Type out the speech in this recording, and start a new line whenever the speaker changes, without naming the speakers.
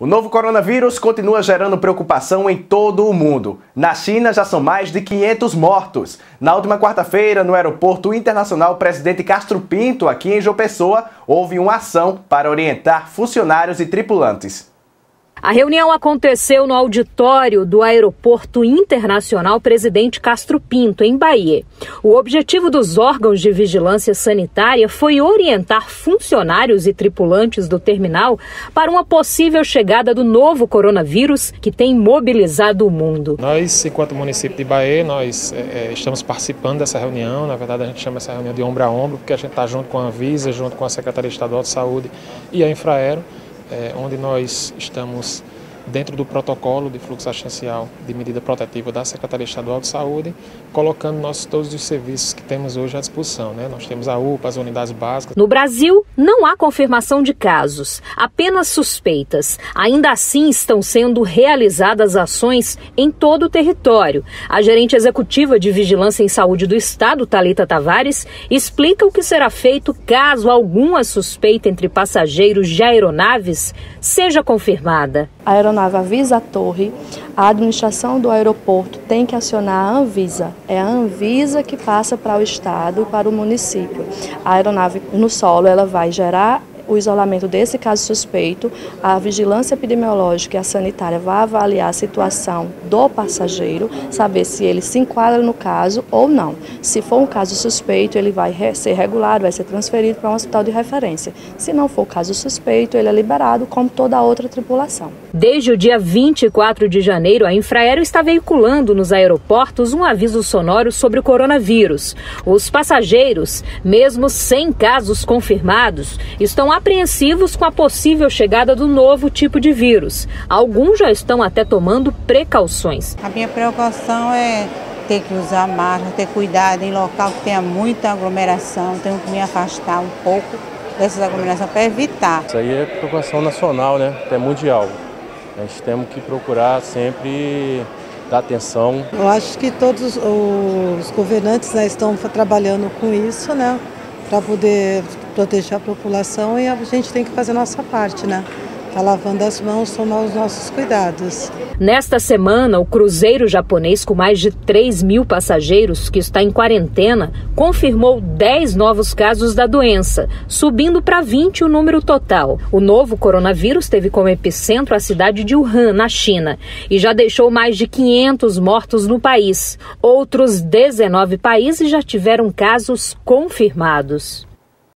O novo coronavírus continua gerando preocupação em todo o mundo. Na China já são mais de 500 mortos. Na última quarta-feira, no Aeroporto Internacional Presidente Castro Pinto, aqui em João Pessoa, houve uma ação para orientar funcionários e tripulantes.
A reunião aconteceu no auditório do Aeroporto Internacional Presidente Castro Pinto, em Bahia. O objetivo dos órgãos de vigilância sanitária foi orientar funcionários e tripulantes do terminal para uma possível chegada do novo coronavírus que tem mobilizado o mundo.
Nós, enquanto município de Bahia, nós é, estamos participando dessa reunião. Na verdade, a gente chama essa reunião de ombro a ombro, porque a gente está junto com a Anvisa, junto com a Secretaria Estadual de Saúde e a Infraero é, onde nós estamos dentro do protocolo de fluxo assistencial de medida protetiva da Secretaria Estadual de Saúde, colocando nossos, todos os serviços que temos hoje à disposição. Né? Nós temos a UPA, as unidades básicas.
No Brasil, não há confirmação de casos, apenas suspeitas. Ainda assim, estão sendo realizadas ações em todo o território. A gerente executiva de Vigilância em Saúde do Estado, Talita Tavares, explica o que será feito caso alguma suspeita entre passageiros de aeronaves seja confirmada.
A aeronave avisa a torre, a administração do aeroporto tem que acionar a Anvisa. É a Anvisa que passa para o estado e para o município. A aeronave no solo ela vai gerar o isolamento desse caso suspeito, a vigilância epidemiológica e a sanitária vai avaliar a situação do passageiro, saber se ele se enquadra no caso ou não. Se for um caso suspeito, ele vai ser regulado, vai ser transferido para um hospital de referência. Se não for caso suspeito, ele é liberado como toda outra tripulação.
Desde o dia 24 de janeiro, a Infraero está veiculando nos aeroportos um aviso sonoro sobre o coronavírus. Os passageiros, mesmo sem casos confirmados, estão apreensivos com a possível chegada do novo tipo de vírus. Alguns já estão até tomando precauções.
A minha preocupação é ter que usar máscara, ter cuidado em local que tenha muita aglomeração, tenho que me afastar um pouco dessas aglomerações para evitar.
Isso aí é preocupação nacional, né? Até mundial. Nós temos que procurar sempre dar atenção.
Eu acho que todos os governantes né, estão trabalhando com isso, né? Para poder proteger a população e a gente tem que fazer a nossa parte, né? Tá lavando as mãos, tomar os nossos cuidados.
Nesta semana, o cruzeiro japonês, com mais de 3 mil passageiros, que está em quarentena, confirmou 10 novos casos da doença, subindo para 20 o número total. O novo coronavírus teve como epicentro a cidade de Wuhan, na China, e já deixou mais de 500 mortos no país. Outros 19 países já tiveram casos confirmados.